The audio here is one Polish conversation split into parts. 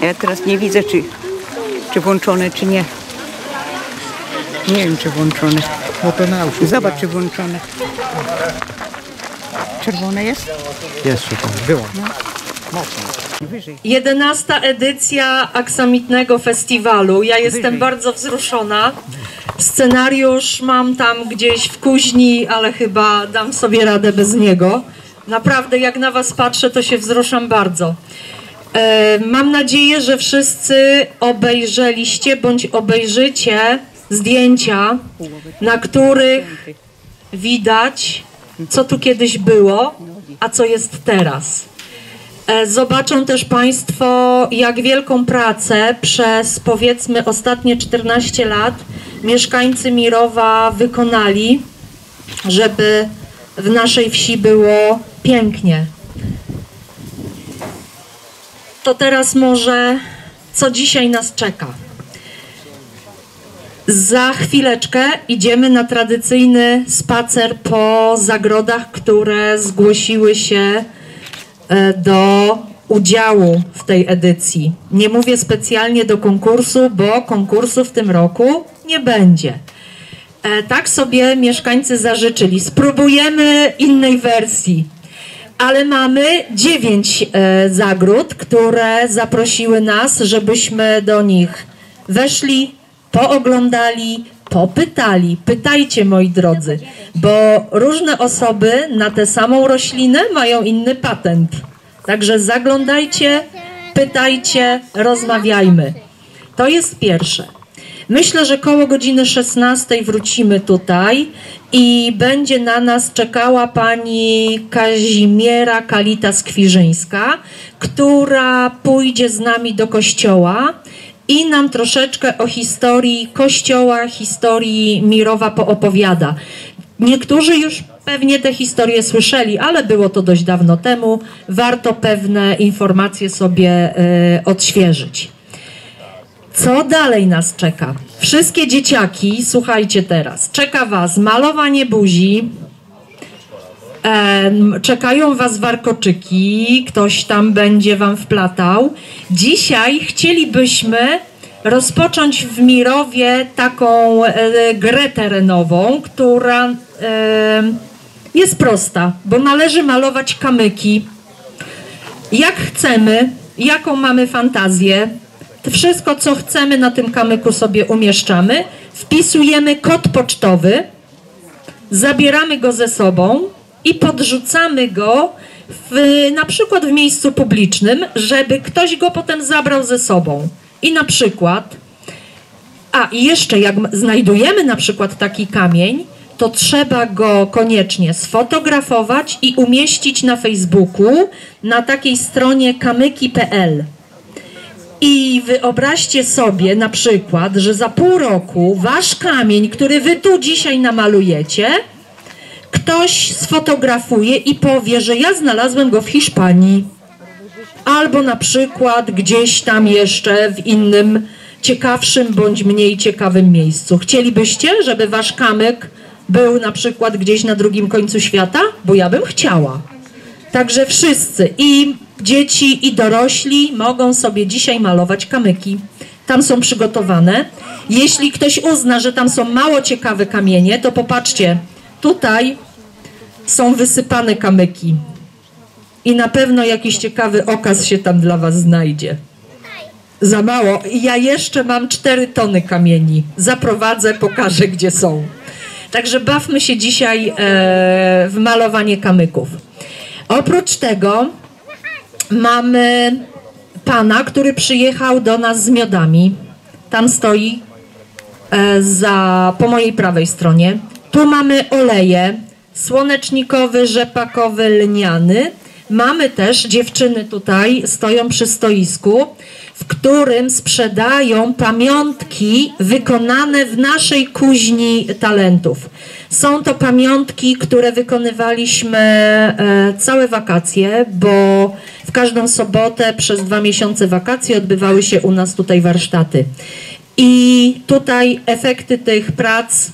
Ja teraz nie widzę, czy, czy włączone, czy nie. Nie wiem, czy włączone. No to na uszy. Zobacz, czy włączone. Czerwone jest? Jeszcze tam, było. Wyżej. 11 edycja aksamitnego festiwalu. Ja jestem Wyżej. bardzo wzruszona. Scenariusz mam tam gdzieś w kuźni, ale chyba dam sobie radę bez niego. Naprawdę, jak na Was patrzę, to się wzruszam bardzo. E, mam nadzieję, że wszyscy obejrzeliście bądź obejrzycie zdjęcia, na których widać, co tu kiedyś było, a co jest teraz. E, Zobaczą też Państwo, jak wielką pracę przez powiedzmy ostatnie 14 lat mieszkańcy Mirowa wykonali, żeby w naszej wsi było pięknie. To teraz może, co dzisiaj nas czeka. Za chwileczkę idziemy na tradycyjny spacer po zagrodach, które zgłosiły się e, do udziału w tej edycji. Nie mówię specjalnie do konkursu, bo konkursu w tym roku nie będzie. E, Tak sobie mieszkańcy zażyczyli. Spróbujemy innej wersji. Ale mamy dziewięć e, zagród, które zaprosiły nas, żebyśmy do nich weszli, pooglądali, popytali. Pytajcie, moi drodzy, bo różne osoby na tę samą roślinę mają inny patent. Także zaglądajcie, pytajcie, rozmawiajmy. To jest pierwsze. Myślę, że koło godziny 16 wrócimy tutaj i będzie na nas czekała pani Kazimiera Kalita-Skwirzyńska, która pójdzie z nami do kościoła i nam troszeczkę o historii kościoła, historii Mirowa poopowiada. Niektórzy już pewnie te historie słyszeli, ale było to dość dawno temu. Warto pewne informacje sobie e, odświeżyć. Co dalej nas czeka? Wszystkie dzieciaki, słuchajcie teraz, czeka Was malowanie buzi, em, czekają Was warkoczyki, ktoś tam będzie Wam wplatał. Dzisiaj chcielibyśmy rozpocząć w Mirowie taką e, grę terenową, która e, jest prosta, bo należy malować kamyki, jak chcemy, jaką mamy fantazję, wszystko, co chcemy na tym kamyku sobie umieszczamy, wpisujemy kod pocztowy, zabieramy go ze sobą i podrzucamy go w, na przykład w miejscu publicznym, żeby ktoś go potem zabrał ze sobą. I na przykład, a i jeszcze jak znajdujemy na przykład taki kamień, to trzeba go koniecznie sfotografować i umieścić na Facebooku na takiej stronie kamyki.pl. I wyobraźcie sobie na przykład, że za pół roku wasz kamień, który wy tu dzisiaj namalujecie, ktoś sfotografuje i powie, że ja znalazłem go w Hiszpanii. Albo na przykład gdzieś tam jeszcze w innym ciekawszym bądź mniej ciekawym miejscu. Chcielibyście, żeby wasz kamyk był na przykład gdzieś na drugim końcu świata? Bo ja bym chciała. Także wszyscy, i dzieci, i dorośli mogą sobie dzisiaj malować kamyki. Tam są przygotowane. Jeśli ktoś uzna, że tam są mało ciekawe kamienie, to popatrzcie, tutaj są wysypane kamyki. I na pewno jakiś ciekawy okaz się tam dla Was znajdzie. Za mało. Ja jeszcze mam 4 tony kamieni. Zaprowadzę, pokażę, gdzie są. Także bawmy się dzisiaj e, w malowanie kamyków. Oprócz tego mamy pana, który przyjechał do nas z miodami. Tam stoi e, za, po mojej prawej stronie. Tu mamy oleje słonecznikowy, rzepakowy, lniany. Mamy też dziewczyny tutaj, stoją przy stoisku, którym sprzedają pamiątki wykonane w naszej kuźni talentów. Są to pamiątki, które wykonywaliśmy e, całe wakacje, bo w każdą sobotę przez dwa miesiące wakacji odbywały się u nas tutaj warsztaty. I tutaj efekty tych prac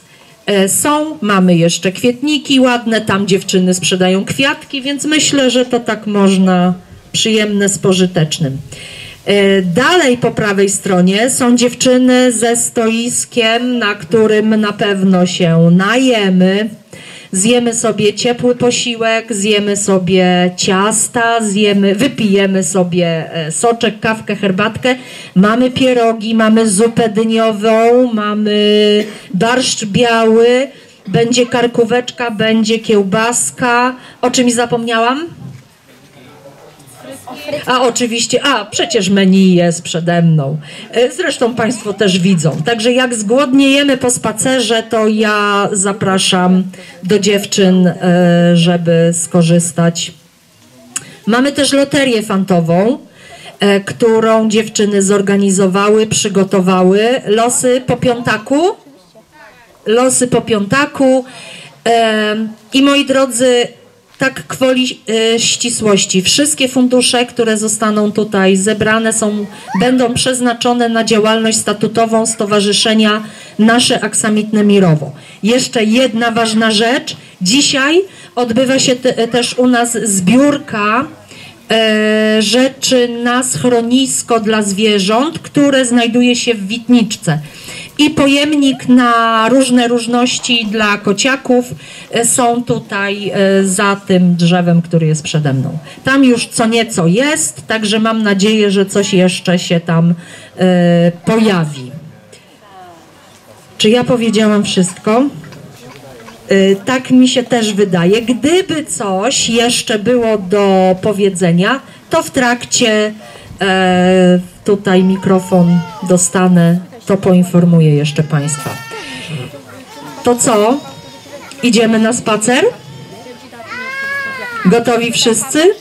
e, są. Mamy jeszcze kwietniki ładne, tam dziewczyny sprzedają kwiatki, więc myślę, że to tak można przyjemne z pożytecznym. E, Dalej po prawej stronie są dziewczyny ze stoiskiem, na którym na pewno się najemy. Zjemy sobie ciepły posiłek, zjemy sobie ciasta, zjemy, wypijemy sobie e, soczek, kawkę, herbatkę. Mamy pierogi, mamy zupę dyniową, mamy barszcz biały, będzie karkóweczka, będzie kiełbaska. O czymś zapomniałam? A oczywiście, a przecież menu jest przede mną. E, Zresztą Państwo też widzą. Także jak zgłodniejemy po spacerze, to ja zapraszam do dziewczyn, e, żeby skorzystać. Mamy też loterię fantową, e, którą dziewczyny zorganizowały, przygotowały. Losy po piątaku losy po piątaku. I moi drodzy, tak kwoli e, ścisłości. Wszystkie fundusze, które zostaną tutaj zebrane, są, będą przeznaczone na działalność statutową Stowarzyszenia Nasze Aksamitne Mirowo. Jeszcze jedna ważna rzecz. Dzisiaj odbywa się te, też u nas zbiórka e, rzeczy na schronisko dla zwierząt, które znajduje się w Witniczce. I pojemnik na różne różności dla kociaków e, są tutaj e, za tym drzewem, który jest przede mną. Tam już co nieco jest, także mam nadzieję, że coś jeszcze się tam e, pojawi. Czy ja powiedziałam wszystko? Tak mi się też wydaje. Gdyby coś jeszcze było do powiedzenia, to w trakcie tutaj mikrofon dostanę, to poinformuję jeszcze Państwa. To co? Idziemy na spacer? Gotowi wszyscy?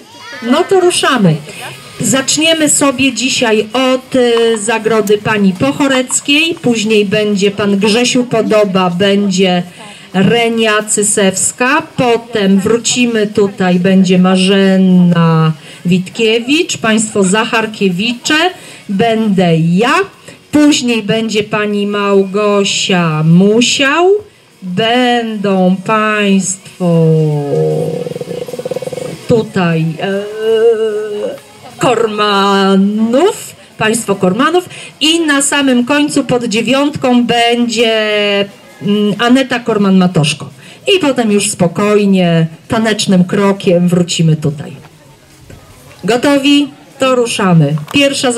No to ruszamy. Zaczniemy sobie dzisiaj od y, zagrody pani Pochoreckiej, później będzie pan Grzesiu Podoba, będzie Renia Cysewska, potem wrócimy tutaj, będzie Marzena Witkiewicz, państwo Zacharkiewicze, będę ja, później będzie pani Małgosia Musiał, będą państwo tutaj e, Kormanów, państwo Kormanów i na samym końcu pod dziewiątką będzie mm, Aneta Korman-Matoszko. I potem już spokojnie, tanecznym krokiem wrócimy tutaj. Gotowi? To ruszamy. Pierwsza